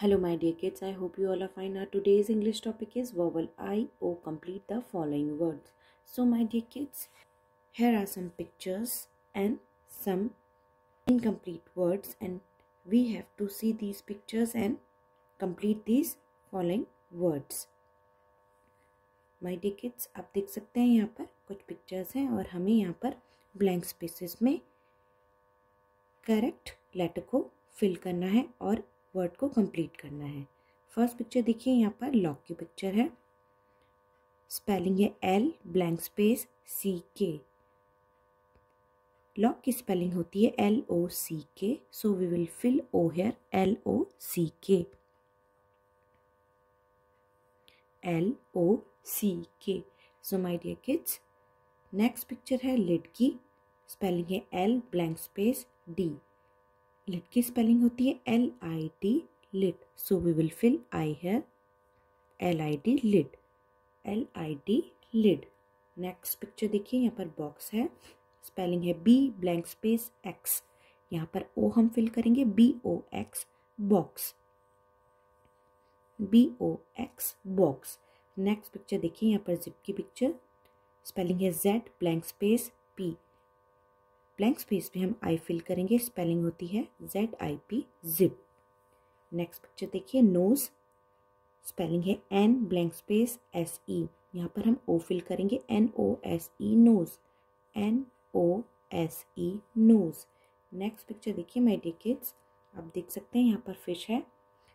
Hello my dear kids, I hope you all are fine. Our today's English topic is vowel I O complete the following words. So my dear kids, here are some pictures and some incomplete words and we have to see these pictures and complete these following words. My dear kids आप देख सकते हैं यहाँ पर कुछ pictures हैं और हमें यहाँ पर ब्लैंक स्पेसेस में करेक्ट लेटर को फिल करना है और वर्ड को कंप्लीट करना है। फ़र्स्ट पिक्चर देखिए, यहाँ पर लॉक की पिक्चर है। स्पेलिंग है एल ब्लैंक स्पेस सी के लॉक की स्पेलिंग होती है L O C K so we will fill O here L O C K L O C K so my dear kids next picture है lid की। Spelling है L blank space D lit की spelling होती है L I T lit so we will fill I है L I D lid L I D lid next picture देखिए, यहाँ पर बॉक्स है. स्पेलिंग है बी ब्लैंक स्पेस एक्स यहाँ पर ओ हम फिल करेंगे. B O X box B O X box next picture देखिए, यहाँ पर जिप की पिक्चर स्पेलिंग है Z blank space P blank space में हम आई फिल करेंगे स्पेलिंग होती है Z I P zip next picture देखिए नोज़ स्पेलिंग है N blank space S E यहाँ पर हम ओ फिल करेंगे N O S E nose N O S E nose next picture देखिए डियर किड्स आप देख सकते हैं यहाँ पर फ़िश है.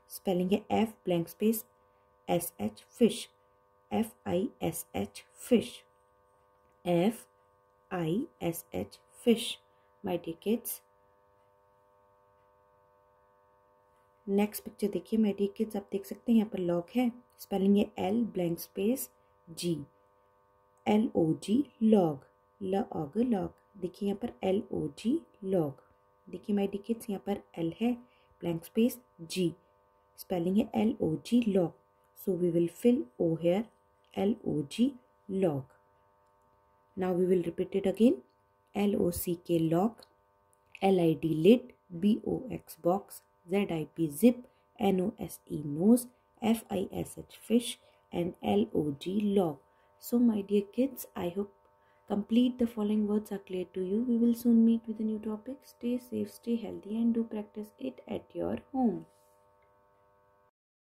स्पेलिंग है F blank space S H fish F I S H fish F I S H fish, my dear kids. Next picture देखिए माय डियर किड्स आप देख सकते हैं यहाँ पर लॉग है। स्पेलिंग है L blank space G L O G log log log देखिए यहाँ पर एल ओ जी लॉग देखिए माय डियर किड्स यहाँ पर एल है ब्लैंक स्पेस जी स्पेलिंग है L O G log so we will fill O here L O G log now we will repeat it again L O C K lock, L I D lid, B O X box, Z I P zip, N O S E nose, F I S H fish, and L O G log. So, my dear kids, I hope complete the following words are clear to you. We will soon meet with a new topic. Stay safe, stay healthy, and do practice it at your home.